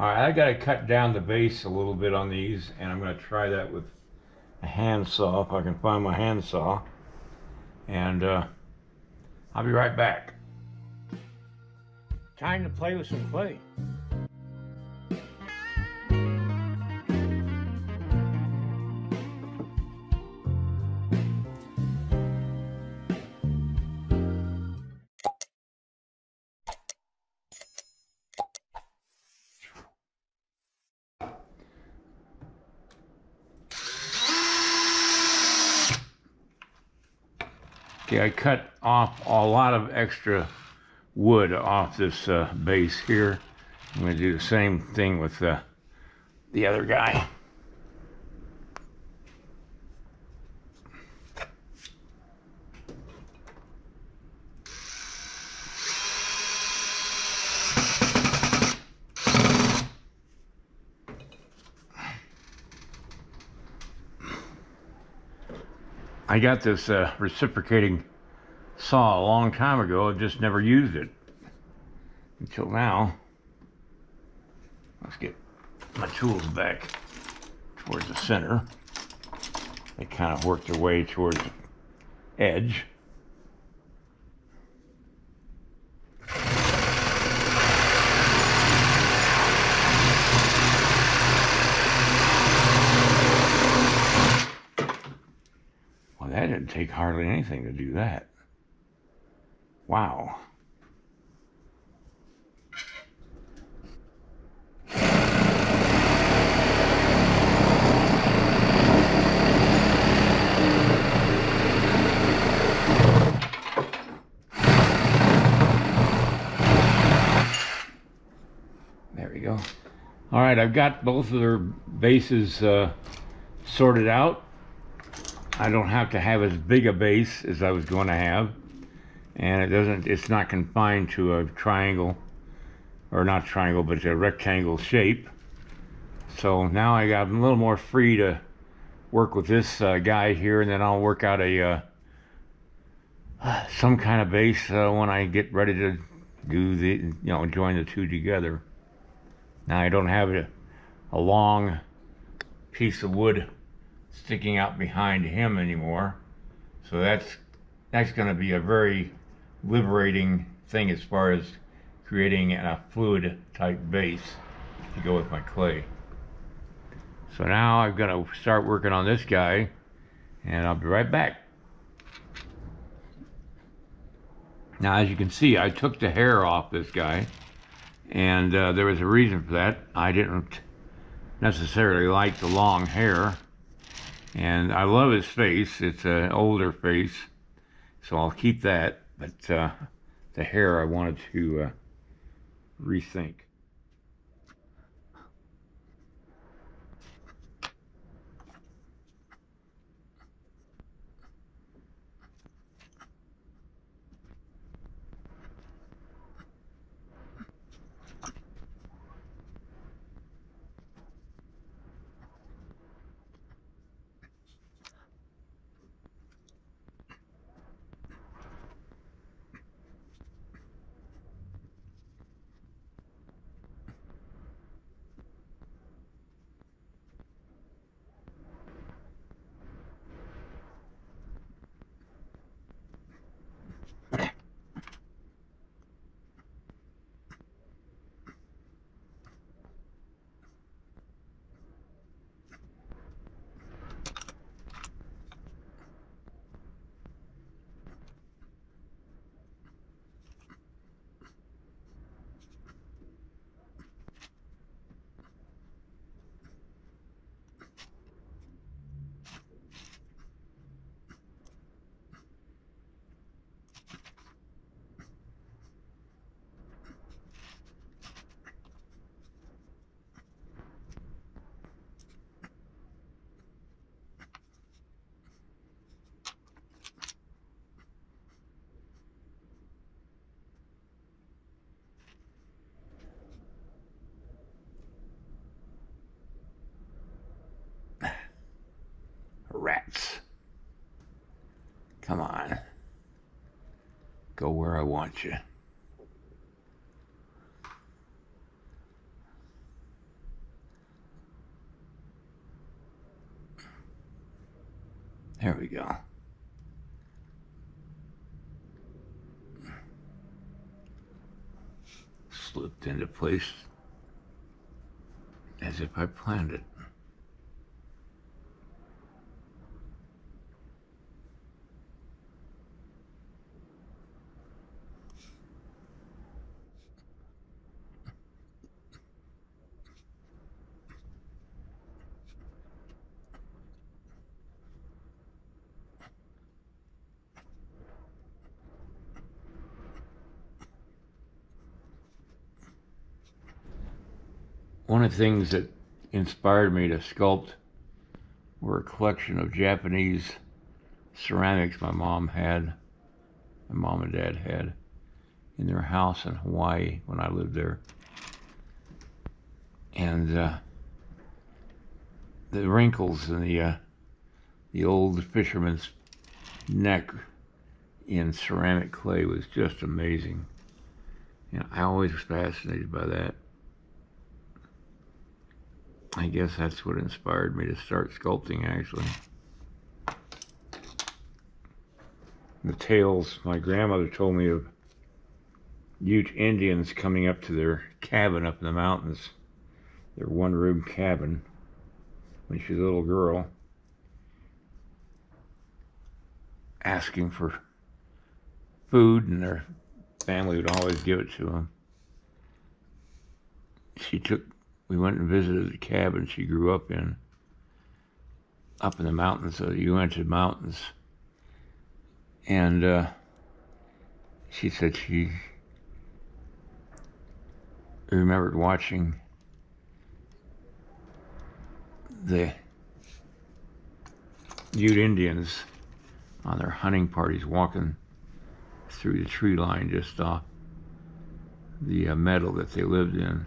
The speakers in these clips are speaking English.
All right, I got to cut down the base a little bit on these, and I'm going to try that with a handsaw if I can find my handsaw. And uh, I'll be right back. Time to play with some clay. Okay, I cut off a lot of extra wood off this uh, base here. I'm going to do the same thing with uh, the other guy. I got this uh, reciprocating saw a long time ago. I just never used it until now. Let's get my tools back towards the center. They kind of work their way towards the edge. That didn't take hardly anything to do that. Wow. There we go. All right, I've got both of their bases uh, sorted out. I don't have to have as big a base as I was going to have. And it doesn't, it's not confined to a triangle, or not triangle, but a rectangle shape. So now I got a little more free to work with this uh, guy here, and then I'll work out a uh, some kind of base uh, when I get ready to do the, you know, join the two together. Now I don't have a, a long piece of wood sticking out behind him anymore. So that's that's going to be a very liberating thing as far as creating a fluid type base to go with my clay. So now I'm going to start working on this guy and I'll be right back. Now as you can see I took the hair off this guy and uh, there was a reason for that. I didn't necessarily like the long hair and I love his face. It's an older face, so I'll keep that. But uh, the hair I wanted to uh, rethink. Come on. Go where I want you. There we go. Slipped into place as if I planned it. One of the things that inspired me to sculpt were a collection of Japanese ceramics my mom had, my mom and dad had, in their house in Hawaii when I lived there. And uh, the wrinkles in the uh, the old fisherman's neck in ceramic clay was just amazing. And I always was fascinated by that. I guess that's what inspired me to start sculpting actually. The tales my grandmother told me of Ute Indians coming up to their cabin up in the mountains, their one room cabin, when she was a little girl, asking for food, and their family would always give it to them. She took we went and visited the cabin she grew up in, up in the mountains, so the Uinta Mountains. And uh, she said she remembered watching the Ute Indians on their hunting parties walking through the tree line just off the uh, meadow that they lived in.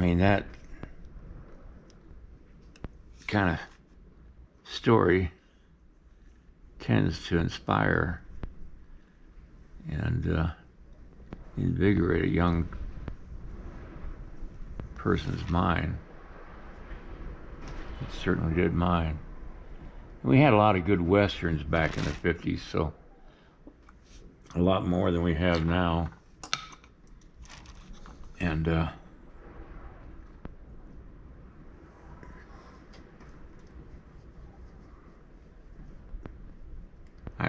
Mean, that kind of story tends to inspire and uh, invigorate a young person's mind. It certainly did mine. We had a lot of good westerns back in the 50s, so a lot more than we have now. And uh,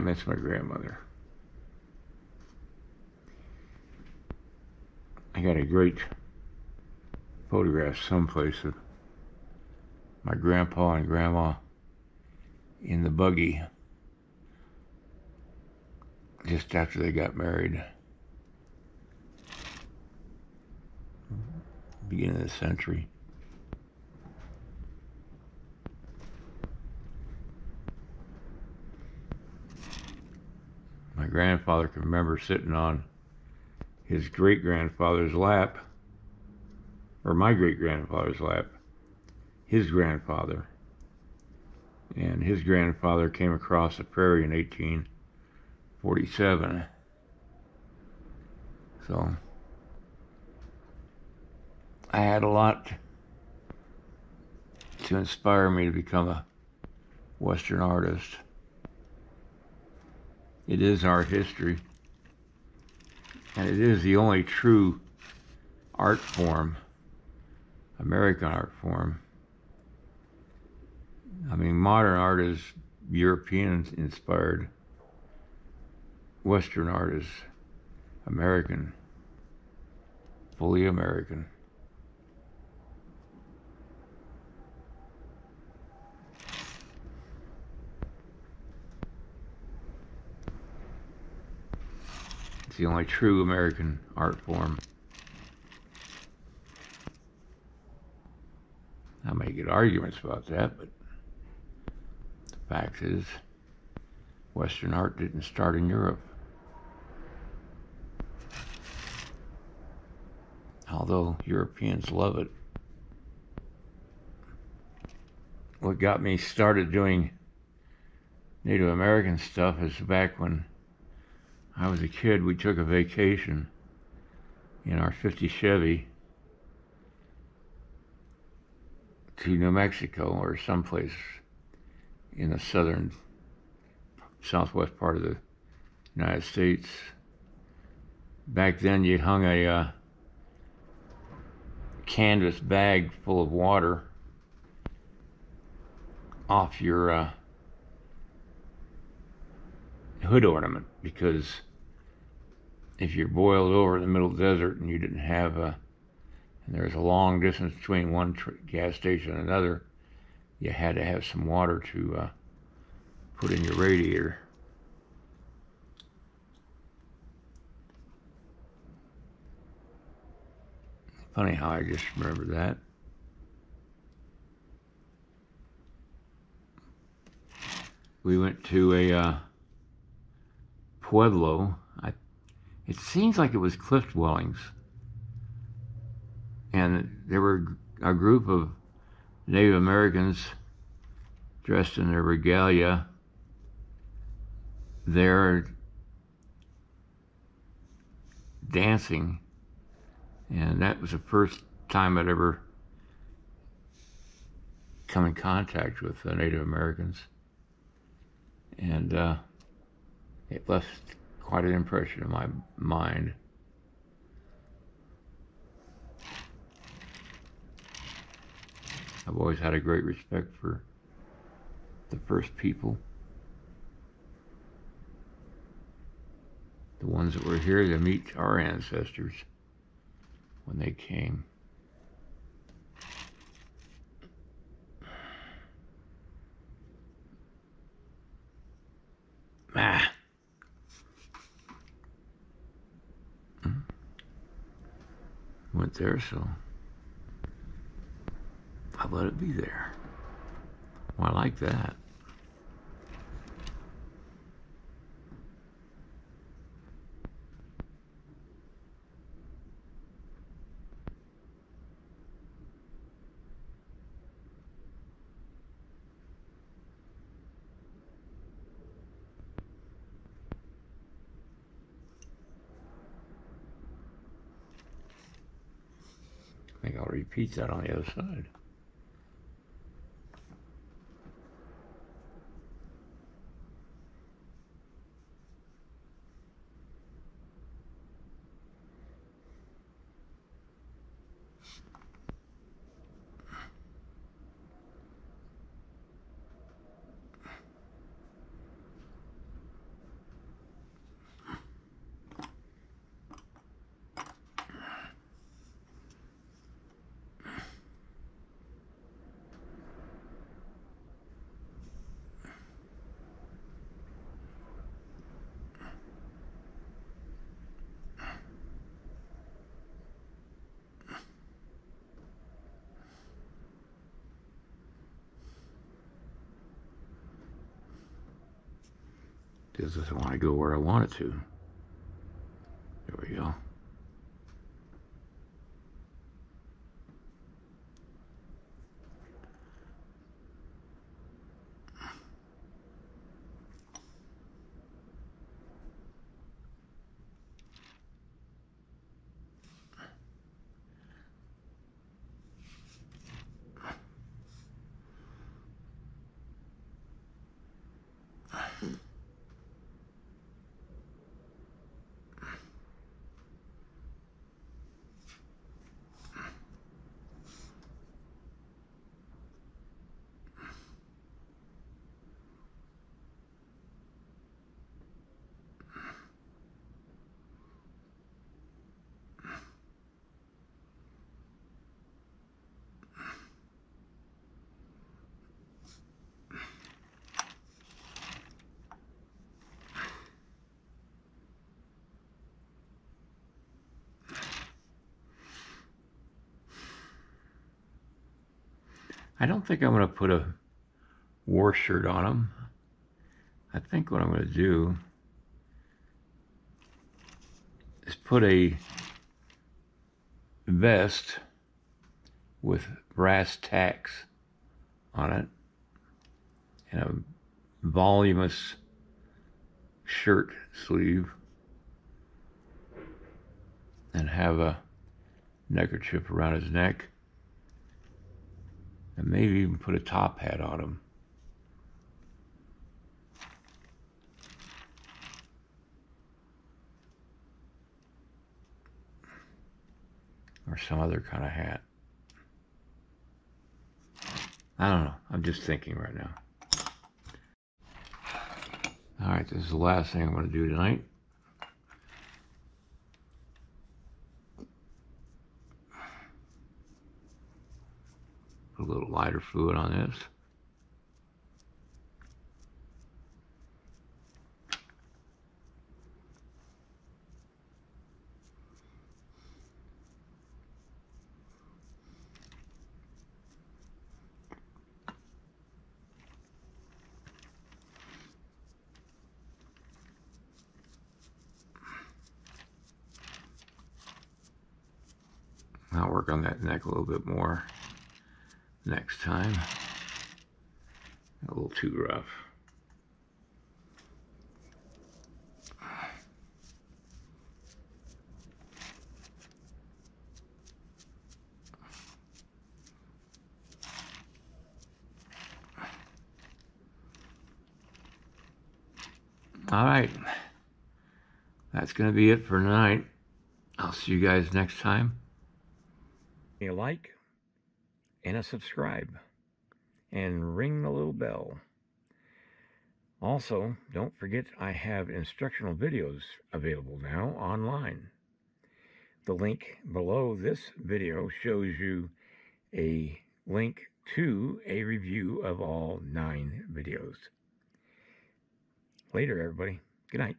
I miss my grandmother. I got a great photograph someplace of my grandpa and grandma in the buggy just after they got married. Beginning of the century. My grandfather can remember sitting on his great grandfather's lap, or my great grandfather's lap, his grandfather. And his grandfather came across the prairie in 1847. So I had a lot to inspire me to become a Western artist. It is our history. And it is the only true art form, American art form. I mean, modern art is European inspired, Western art is American, fully American. It's the only true American art form. I may get arguments about that, but the fact is, Western art didn't start in Europe. Although Europeans love it. What got me started doing Native American stuff is back when I was a kid, we took a vacation in our 50 Chevy to New Mexico or someplace in the southern, southwest part of the United States. Back then, you hung a uh, canvas bag full of water off your uh, hood ornament because if you're boiled over in the middle of the desert and you didn't have a and there's a long distance between one tr- gas station and another, you had to have some water to uh, put in your radiator. Funny how I just remember that. We went to a uh, Pueblo. I, it seems like it was cliff dwellings. And there were a group of Native Americans dressed in their regalia there dancing. And that was the first time I'd ever come in contact with the Native Americans. And uh, it left quite an impression in my mind. I've always had a great respect for the first people. The ones that were here to meet our ancestors when they came. Ah. Went there, so I let it be there. Well, I like that. I'll repeat that on the other side. Doesn't want to go where I want it to. There we go. I don't think I'm going to put a war shirt on them. I think what I'm going to do is put a vest with brass tacks on it and a voluminous shirt sleeve and have a neckerchief around his neck. And maybe even put a top hat on him. Or some other kind of hat. I don't know. I'm just thinking right now. All right, this is the last thing I'm going to do tonight. A little lighter fluid on this. I'll work on that neck a little bit more next time. A little too rough. All right. That's going to be it for tonight. I'll see you guys next time. A like and a subscribe and ring the little bell. Also, don't forget I have instructional videos available now online. The link below this video shows you a link to a review of all nine videos. Later, everybody. Good night.